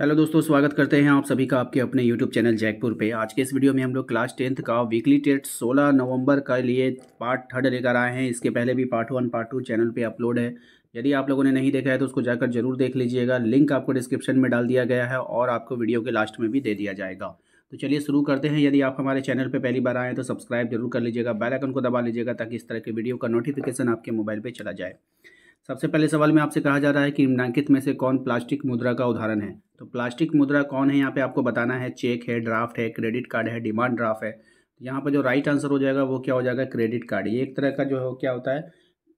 Hello दोस्तों, स्वागत करते हैं आप सभी का आपके अपने यूट्यूब चैनल जैकपुर पे। आज के इस वीडियो में हम लोग क्लास टेंथ का वीकली टेस्ट 16 नवंबर का लिए पार्ट थर्ड लेकर आए हैं। इसके पहले भी part one part two channel पे अपलोड है। यदि आप लोगों ने नहीं देखा है तो उसको जाकर ज़रूर देख लीजिएगा। लिंक आपको डिस्क्रिप्शन में डाल दिया गया है और आपको वीडियो के लास्ट में भी दे दिया जाएगा। तो चलिए शुरू करते हैं। यदि आप हमारे चैनल पर पहली बार आएँ तो सब्सक्राइब ज़रूर कर लीजिएगा। बेलाइकन को दबा लीजिएगा ताकि इस तरह के वीडियो का नोटिफिकेशन आपके मोबाइल पर चला जाए। सबसे पहले सवाल में आपसे कहा जा रहा है कि निम्नांकित में से कौन प्लास्टिक मुद्रा का उदाहरण है? तो प्लास्टिक मुद्रा कौन है? यहाँ पे आपको बताना है, चेक है, ड्राफ्ट है, क्रेडिट कार्ड है, डिमांड ड्राफ्ट है। यहाँ पर जो राइट आंसर हो जाएगा, वो क्या हो जाएगा? Credit card. ये एक तरह का जो है, क्या होता है?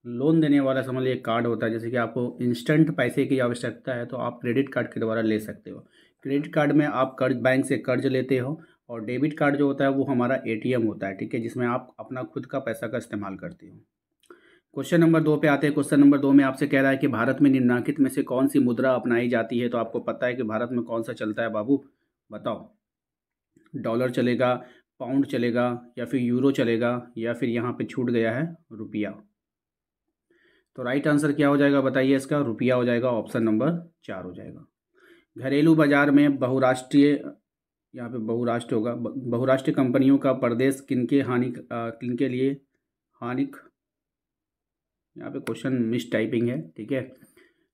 लोन देने वाला, समझ लीजिए, कार्ड होता है। जैसे कि आपको इंस्टेंट पैसे की आवश्यकता है तो आप क्रेडिट कार्ड के द्वारा ले सकते हो। क्रेडिट कार्ड में आप कर्ज, बैंक से कर्ज लेते हो और डेबिट कार्ड जो होता है, वो हमारा एटीएम होता है, ठीक है? जिसमें आप अपना खुद का पैसा का इस्तेमाल करते हो। क्वेश्चन नंबर दो पे आते हैं। क्वेश्चन नंबर दो में आपसे कह रहा है कि भारत में निम्नांकित में से कौन सी मुद्रा अपनाई जाती है? तो आपको पता है कि भारत में कौन सा चलता है बाबू? बताओ। डॉलर चलेगा पाउंड चलेगा, या फिर यूरो चलेगा, या फिर यहाँ पे छूट गया है रुपया। तो राइट आंसर क्या हो जाएगा? बताइए इसका। रुपया हो जाएगा ऑप्शन नंबर चार हो जाएगा। घरेलू बाज़ार में बहुराष्ट्रीय, यहाँ पे बहुराष्ट्र होगा, बहुराष्ट्रीय कंपनियों का प्रदेश किनके हानि किनके लिए हानिक यहाँ पे क्वेश्चन मिस टाइपिंग है, ठीक है?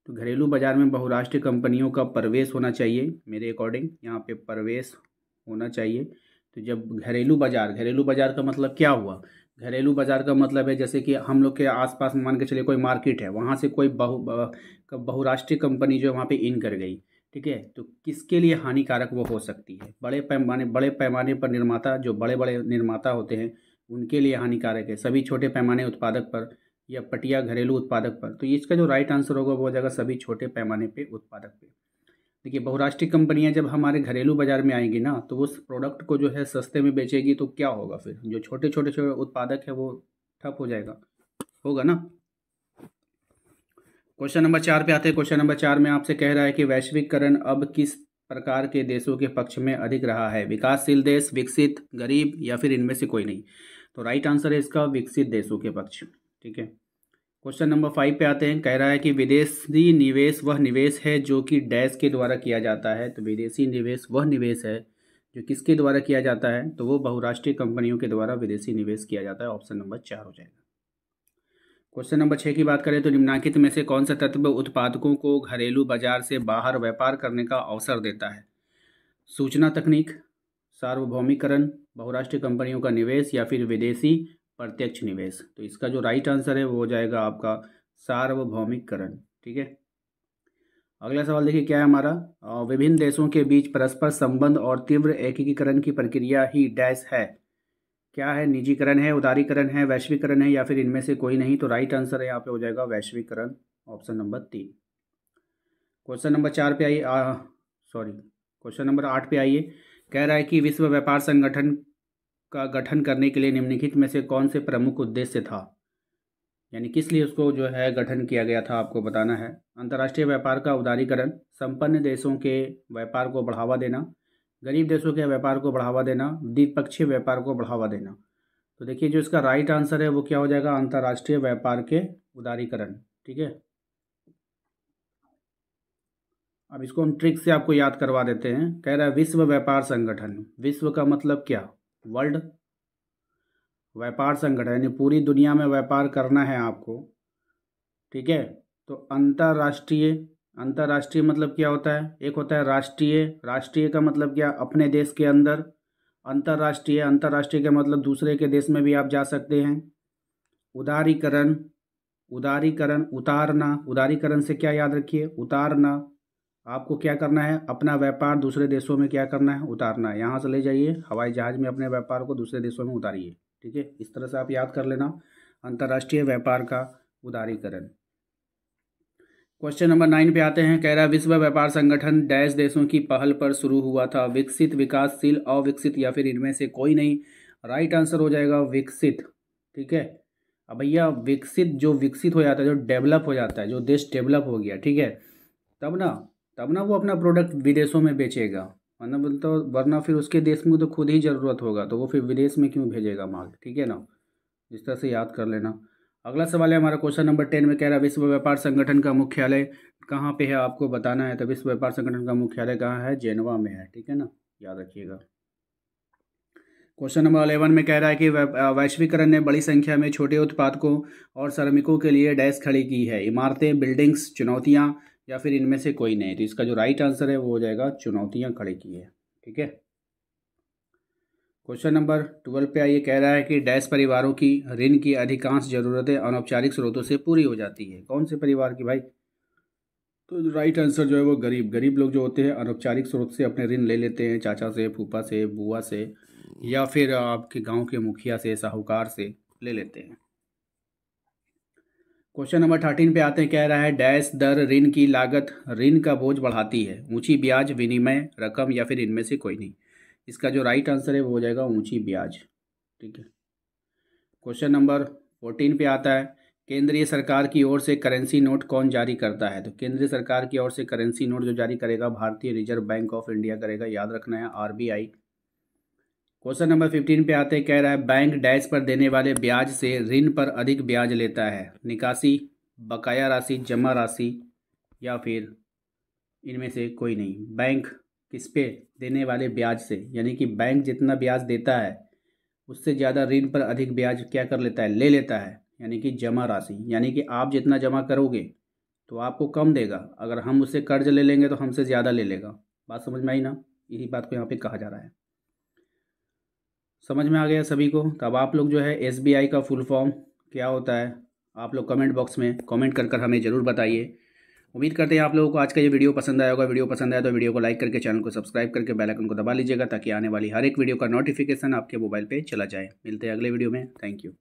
तो घरेलू बाज़ार में बहुराष्ट्रीय कंपनियों का प्रवेश होना चाहिए मेरे अकॉर्डिंग, यहाँ पे प्रवेश होना चाहिए। तो जब घरेलू बाज़ार घरेलू बाज़ार का मतलब क्या हुआ? घरेलू बाज़ार का मतलब है जैसे कि हम लोग के आसपास मान के चले कोई मार्केट है, वहाँ से कोई बहु बहुराष्ट्रीय कंपनी जो वहाँ पे इन कर गई, ठीक है? तो किसके लिए हानिकारक वो हो सकती है? बड़े पैमाने बड़े पैमाने पर निर्माता, जो बड़े बड़े निर्माता होते हैं, उनके लिए हानिकारक है। सभी छोटे पैमाने उत्पादक पर या पटिया घरेलू उत्पादक पर। तो इसका जो राइट आंसर होगा, वो हो जाएगा सभी छोटे पैमाने पे उत्पादक पे। देखिए, बहुराष्ट्रीय कंपनियाँ जब हमारे घरेलू बाज़ार में आएँगी ना तो उस प्रोडक्ट को जो है सस्ते में बेचेगी तो क्या होगा फिर? जो छोटे छोटे छोटे उत्पादक है, वो ठप हो जाएगा। होगा ना? क्वेश्चन नंबर चार पे आते हैं। क्वेश्चन नंबर चार में आपसे कह रहा है कि वैश्विकरण अब किस प्रकार के देशों के पक्ष में अधिक रहा है? विकासशील देश, विकसित, गरीब या फिर इनमें से कोई नहीं? तो राइट आंसर है इसका, विकसित देशों के पक्ष। ठीक है? क्वेश्चन नंबर फाइव पे आते हैं। कह रहा है कि विदेशी निवेश वह निवेश है जो कि डैश के द्वारा किया जाता है। तो विदेशी निवेश वह निवेश है जो किसके द्वारा किया जाता है? तो वो बहुराष्ट्रीय कंपनियों के द्वारा विदेशी निवेश किया जाता है। ऑप्शन नंबर चार हो जाएगा। क्वेश्चन नंबर छः की बात करें तो निम्नांकित में से कौन सा तत्व उत्पादकों को घरेलू बाज़ार से बाहर व्यापार करने का अवसर देता है? सूचना तकनीक, सार्वभौमिकरण, बहुराष्ट्रीय कंपनियों का निवेश या फिर विदेशी प्रत्यक्ष निवेश। तो इसका जो राइट आंसर है, वो हो जाएगा आपका सार्वभौमिककरण, ठीक है? अगला सवाल देखिए, क्या है हमारा? विभिन्न देशों के बीच परस्पर संबंध और तीव्र एकीकरण की प्रक्रिया ही डैश है। क्या है? निजीकरण है, उदारीकरण है, वैश्वीकरण है या फिर इनमें से कोई नहीं? तो राइट आंसर है, यहाँ पे हो जाएगा वैश्वीकरण ऑप्शन नंबर तीन। क्वेश्चन नंबर चार पे आइए। सॉरी क्वेश्चन नंबर आठ पे आइए। कह रहा है कि विश्व व्यापार संगठन का गठन करने के लिए निम्नलिखित में से कौन से प्रमुख उद्देश्य था? यानी किस लिए उसको जो है गठन किया गया था आपको बताना है। अंतर्राष्ट्रीय व्यापार का उदारीकरण, संपन्न देशों के व्यापार को बढ़ावा देना, गरीब देशों के व्यापार को बढ़ावा देना, द्विपक्षीय व्यापार को बढ़ावा देना। तो देखिए, जो इसका राइट आंसर है, वो क्या हो जाएगा? अंतर्राष्ट्रीय व्यापार के उदारीकरण, ठीक है? अब इसको हम ट्रिक से आपको याद करवा देते हैं। कह रहा है विश्व व्यापार संगठन। विश्व का मतलब क्या? वर्ल्ड व्यापार संगठन, यानी पूरी दुनिया में व्यापार करना है आपको, ठीक है? तो अंतर्राष्ट्रीय अंतर्राष्ट्रीय मतलब क्या होता है? एक होता है राष्ट्रीय राष्ट्रीय का मतलब क्या? अपने देश के अंदर। अंतर्राष्ट्रीय अंतर्राष्ट्रीय का मतलब दूसरे के देश में भी आप जा सकते हैं। उदारीकरण उदारीकरण, उतारना, उदारीकरण से क्या याद रखिए? उतारना। आपको क्या करना है? अपना व्यापार दूसरे देशों में क्या करना है? उतारना है। यहाँ से ले जाइए। हवाई जहाज़ में अपने व्यापार को दूसरे देशों में उतारिए। ठीक है? इस तरह से आप याद कर लेना। अंतर्राष्ट्रीय व्यापार का उदारीकरण। क्वेश्चन नंबर नाइन पे आते हैं। कह रहा विश्व व्यापार संगठन डैश देशों की पहल पर शुरू हुआ था। विकसित, विकासशील, अविकसित या फिर इनमें से कोई नहीं। राइट आंसर हो जाएगा विकसित। ठीक है? अब भैया, विकसित जो विकसित हो जाता है, जो डेवलप हो जाता है, जो देश डेवलप हो गया, ठीक है? तब ना तब ना वो अपना प्रोडक्ट विदेशों में बेचेगा। वरना बोलता वरना फिर उसके देश में तो खुद ही ज़रूरत होगा तो वो फिर विदेश में क्यों भेजेगा माल? ठीक है ना? इस तरह से याद कर लेना। अगला सवाल है हमारा क्वेश्चन नंबर टेन में कह रहा है, विश्व व्यापार संगठन का मुख्यालय कहाँ पे है? आपको बताना है तो विश्व व्यापार संगठन का मुख्यालय कहाँ है? जेनवा में है, ठीक है ना? याद रखिएगा। क्वेश्चन नंबर अलेवन में कह रहा है कि वैश्वीकरण ने बड़ी संख्या में छोटे उत्पादकों और श्रमिकों के लिए डैश खड़ी की है। इमारतें बिल्डिंग्स चुनौतियाँ या फिर इनमें से कोई नहीं? तो इसका जो राइट आंसर है, वो हो जाएगा, चुनौतियाँ खड़े की है, ठीक है? क्वेश्चन नंबर ट्वेल्व पे आइए, कह रहा है कि डैश परिवारों की, ऋण की अधिकांश ज़रूरतें अनौपचारिक स्रोतों से पूरी हो जाती है। कौन से परिवार की भाई? तो राइट आंसर जो है, वो गरीब गरीब लोग जो होते हैं, अनौपचारिक स्रोत से अपने ऋण ले लेते हैं, चाचा से, फूफा से, बुआ से, या फिर आपके गाँव के मुखिया से, साहूकार से ले लेते हैं। क्वेश्चन नंबर थर्टीन पे आते हैं, कह रहा है, डैश दर ऋण की लागत ऋण का बोझ बढ़ाती है। ऊँची ब्याज, विनिमय रकम या फिर इनमें से कोई नहीं? इसका जो राइट आंसर है वो हो जाएगा ऊँची ब्याज। ठीक है। क्वेश्चन नंबर फोर्टीन पे आता है, केंद्रीय सरकार की ओर से करेंसी नोट कौन जारी करता है? तो केंद्रीय सरकार की ओर से करेंसी नोट जो जारी करेगा, भारतीय रिज़र्व बैंक ऑफ़ इंडिया करेगा। याद रखना है आरबीआई क्वेश्चन नंबर फिफ्टीन पे आते कह रहा है, बैंक डैश पर देने वाले ब्याज से ऋण पर अधिक ब्याज लेता है। निकासी, बकाया राशि, जमा राशि या फिर इनमें से कोई नहीं। बैंक किस पे देने वाले ब्याज से? यानी कि बैंक जितना ब्याज देता है, उससे ज़्यादा ऋण पर अधिक ब्याज क्या कर लेता है? ले लेता है। यानी कि जमा राशि। यानी कि आप जितना जमा करोगे तो आपको कम देगा। अगर हम उससे कर्ज ले लेंगे तो हमसे ज़्यादा ले लेगा। बात समझ में आई ना? यही बात को यहाँ पे कहा जा रहा है। समझ में आ गया सभी को? तो अब आप लोग जो है एसबीआई का फुल फॉर्म क्या होता है? आप लोग कमेंट बॉक्स में कमेंट कर कर हमें ज़रूर बताइए। उम्मीद करते हैं आप लोगों को आज का ये वीडियो पसंद आया होगा। वीडियो पसंद आया तो वीडियो को लाइक करके चैनल को सब्सक्राइब करके बेल आइकन को दबा लीजिएगा ताकि आने वाली हर एक वीडियो का नोटिफिकेशन आपके मोबाइल पे चला जाए। मिलते हैं अगले वीडियो में। Thank you